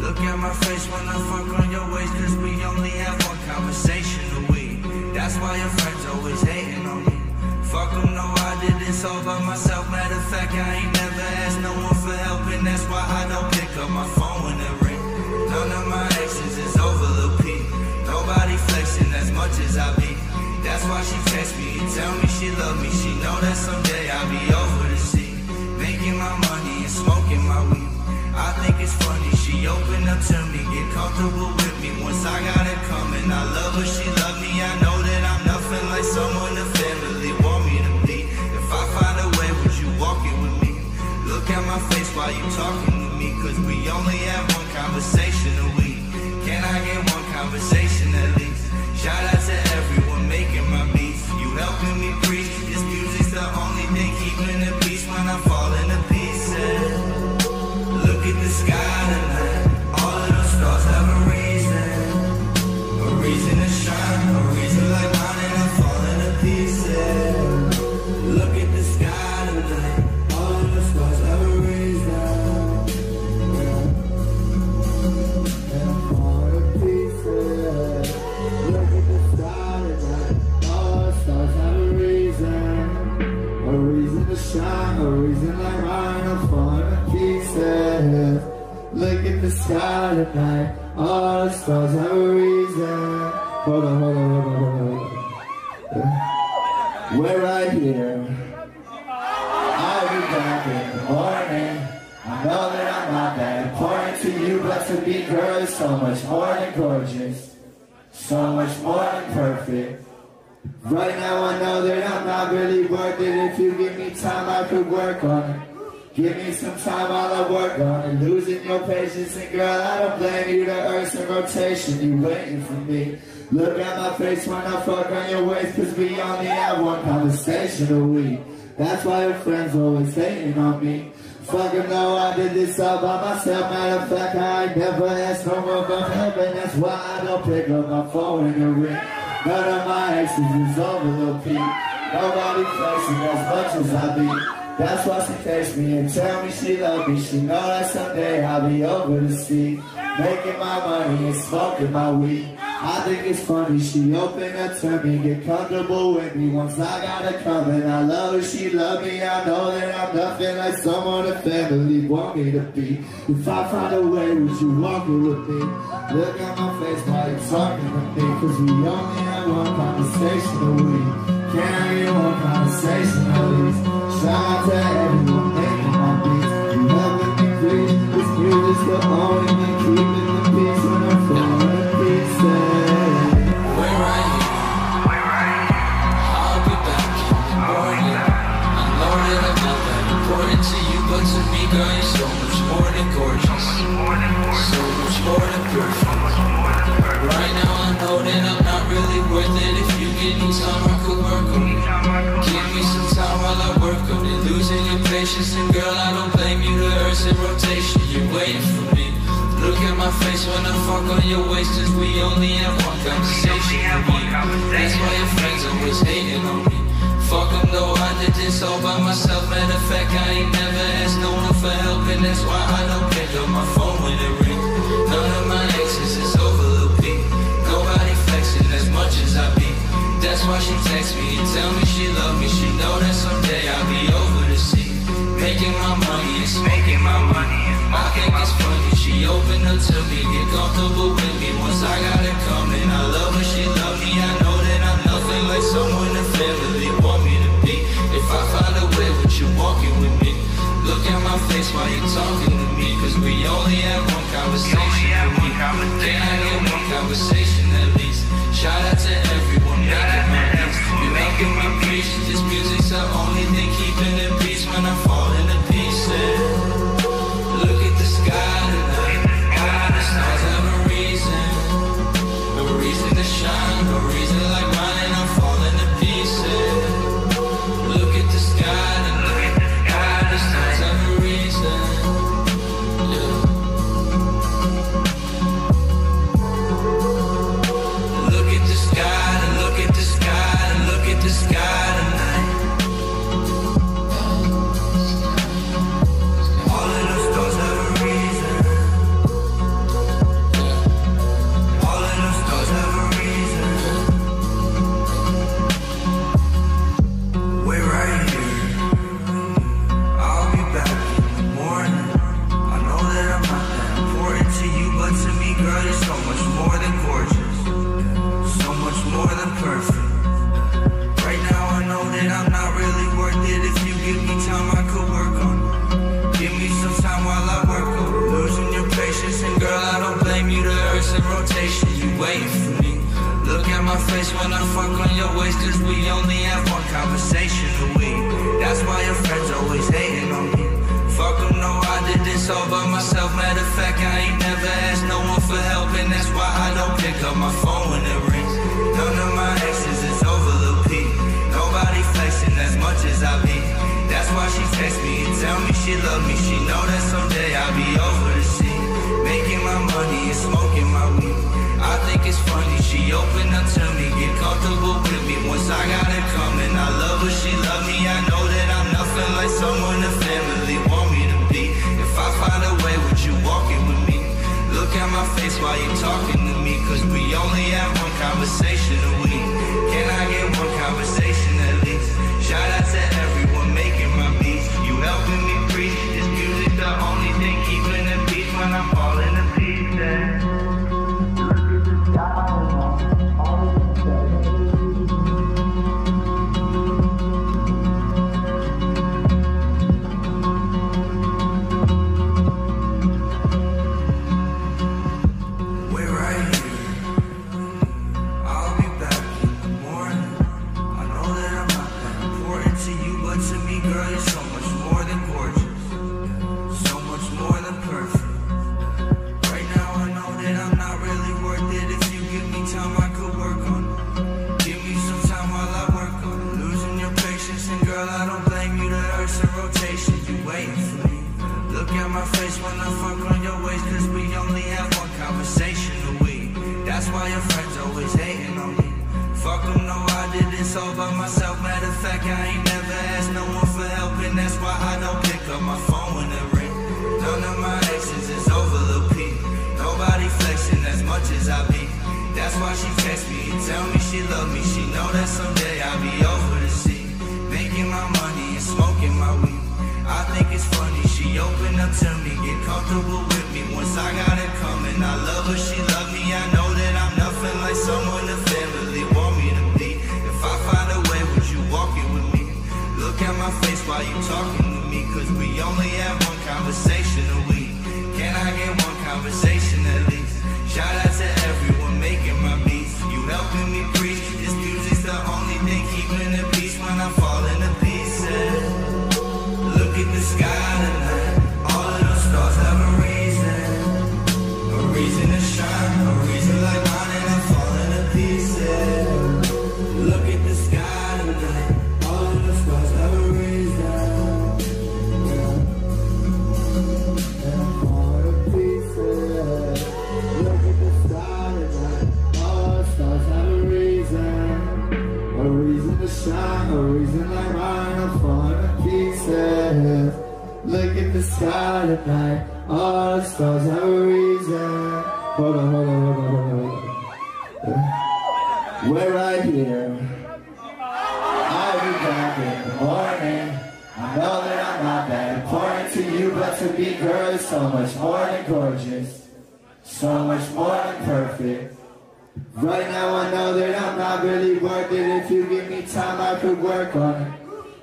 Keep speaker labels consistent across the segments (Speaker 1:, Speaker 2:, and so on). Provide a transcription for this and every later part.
Speaker 1: Look at my face when I fuck on your waist, cause we only have one conversation a week. That's why your friends always hating on me. Fuck them, no, I did this all by myself. Matter of fact, I ain't never asked no one for help, and that's why I don't pick up my phone when it ring. None of my exes is over the peak. Nobody flexing as much as I be. That's why she text me and tell me she love me. She know that someday I'll be she opened up to me, get comfortable with me. Once I got it coming, I love her, she love I'll be back in the morning. I know that I'm not that important to you, but to be girl, is so much more than gorgeous. So much more than perfect. Right now I know that I'm not really worth it If you give me time I could work on it Give me some time while I work on it Losing your patience and girl I don't blame you The earth's in rotation, you waiting for me Look at my face when I fuck on your waist Cause we only have one conversation a week That's why your friends always hating on me Fuck 'em, no, I did this all by myself Matter of fact, I never asked no one help And that's why I don't pick up my phone in the ring None of my exes is over Lil Peep. Nobody flexing as much as I be. That's why she text me and tell me she love me. She know that someday I'll be over the sea. Making my money and smoking my weed. I think it's funny, she opened up to me, get comfortable with me once I got her coming. I love her, she love me, I know that I'm nothing like someone the family want me to be. If I find a way, would you walk it with me? Look at my face while you're talking to me, cause we only have one conversation a week. Can I get one conversation at least? Shout out to everyone making my beats. You helping me breathe, this music's the only thing keeping
Speaker 2: Losing your patience, and girl, I don't blame you. The earth's in rotation. You're waiting for me. Look at my face when I fuck on your waist Cause we only have one conversation That's why your friends always hating on me Fuck them though, I did this all by myself Matter of fact, I ain't never asked no one for help And that's why I don't pick up my phone when it rings None of my my face when I fuck on your waist Cause we only have one conversation a week. That's why your friends always hating on me. Fuck them, no, I did this all by myself. Matter of fact, I ain't never asked no one for help And that's why I don't pick up my phone when it rings. None of my exes is over the peak. Nobody flexing as much as I be. That's why she texts me and tell me she love me. She know that someday I'll be over the sea. Making my money and smoking my weed I think it's funny, she opened up to me Get comfortable with me once I got it coming I love her, she love me, I know that I'm nothing like someone the family want me to be If I find a way, would you walk it with me? Look at my face while you talking to me Cause we only have one conversation a week Can I get one conversation at least? Shout out to always hating on me. Fuck them, no, I did this all by myself. Matter of fact, I ain't never asked no one for help, and that's why I don't pick up my phone when it ring. None of my exes is over the peak. Nobody flexing as much as I be. That's why she text me and tell me she love me. She know that someday I'll be over the sea. Making my money and smoking my weed. I think it's funny, she opened up to me, get comfortable with me once I got it coming. I love her, she face you talking to me, cause we only have one conversation a week. Can I get one conversation All the
Speaker 1: stars have a reason. Hold on, hold on, hold on, hold on, hold on. We're right here. I'll be back in the morning. I know that I'm not that important to you, but to be girl is so much more than gorgeous, so much more than perfect. Right now I know that I'm not really worth it. If you give me time, I could work on it.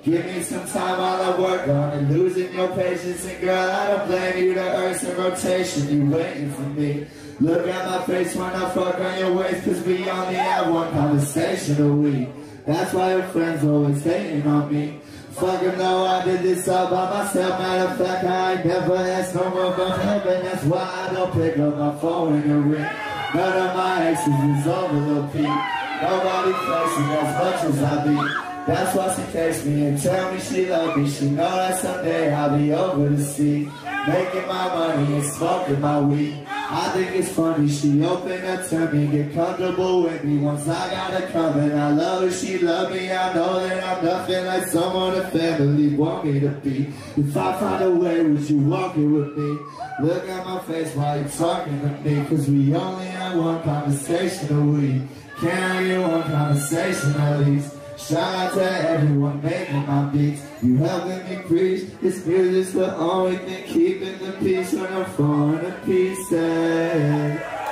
Speaker 1: Give me some time while I work on it. Losing your patience, and girl, I don't blame you. The earth's in rotation, you waiting for me. Look at my face when I fuck on your waist, cause we only have one conversation a week. That's why your friends always hating on me. Fucking know I did this all by myself. Matter of fact, I never asked no one help, and that's why I don't pick up my phone in the ring. None of my exes is over the peak. Nobody flexing as much as I be. That's why she texts me and tell me she love me. She know that someday I'll be over the sea. Making my money and smoking my weed. I think it's funny, she opened up to me, get comfortable with me once I got her coming. I love her, she love me, I know that I'm nothing like someone the family want me to be. If I find a way, would you walk it with me? Look at my face while you're talking to me, cause we only have one conversation a week. Can I get one conversation at least? Shout out to everyone making my beats. You helping me preach. This music's the only thing keeping the peace when I'm falling to pieces.